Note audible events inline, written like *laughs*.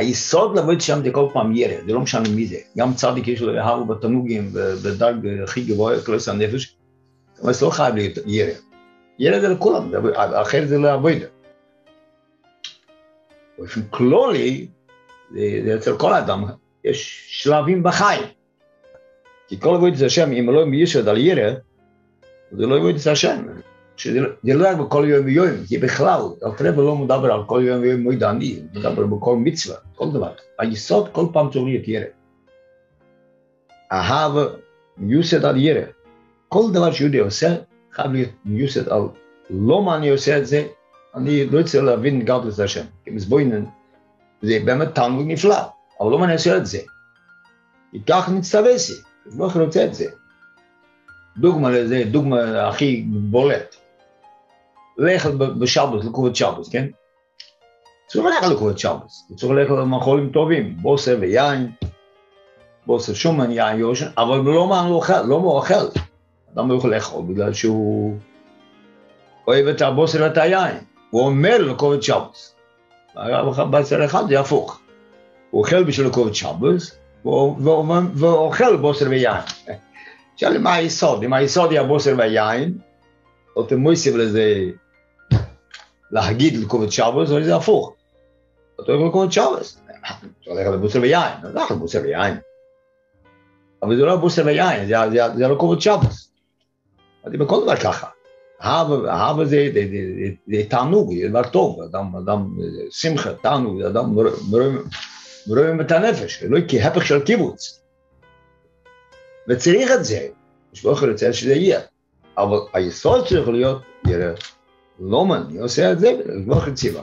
היסוד לעבוד שם זה כל פעם ירא, זה לא משנה מי זה. גם צדיק יש לו הר בתנוגים, בדרג הכי גבוה, כלס הנפש, אבל זה לא חייב להיות ירא. ירא זה לכולם, אחרת זה לא עבודה. באופן כלולי, זה אצל כל אדם, יש שלבים בחיים. כי כל עבוד זה השם, אם לא מישד על ירא, זה לא עבוד זה השם. שזה לא רק בכל יום ויום, כי בכלל, אלתרבה לא מדבר על כל יום ויום מועד אני, הוא מדבר בכל מצווה, כל דבר. היסוד כל פעם צריך להיות ירא. אהבה מיוסד על ירא. כל דבר שיהודי עושה, חייב להיות מיוסד על לא מה אני עושה את זה, אני לא רוצה להבין גדול את השם. כי מזבוינן, זה באמת תענוג נפלא, אבל לא מה אני עושה את זה. כך מצטווסי, לא יכול רוצה את זה. דוגמה לזה, דוגמה הכי בולט. ללכת בשבת, לקובת שבת, כן? צריך ללכת לקובת שבת, צריך ללכת למאכולים טובים, בוסר ויין, בוסר שומן, יין יושן, אבל לא מה הוא אוכל, לא מה הוא אוכל. אדם לא יכול לאכול בגלל שהוא אוהב את הבוסר ואת היין. הוא אומר לקובת שבת. בצד אחד זה הפוך. הוא אוכל בשביל לקובת שבת, ואוכל בוסר ויין. *laughs* שאלה מה היסוד, אם היסוד יהיה בוסר ויין, או אתם מוסיף לזה להגיד לקובת שבוס, או זה הפוך. אתה הולך לקובת שבוס, אתה הולך לבוסר ויין, אתה הולך לבוסר ויין. אבל זה לא בוסר ויין, זה קובת שבוס. אז בכל דבר ככה. אהבה זה תענוג, זה דבר טוב, אדם, אדם, שמחה, תענוג, אדם מרומם את הנפש, לא כהפך של קיבוץ. וצריך את זה, יש לא יכול לציין שזה יהיה. אבל היסוד צריך להיות ירא. לא מה, אני עושה את זה, ולא חציבה.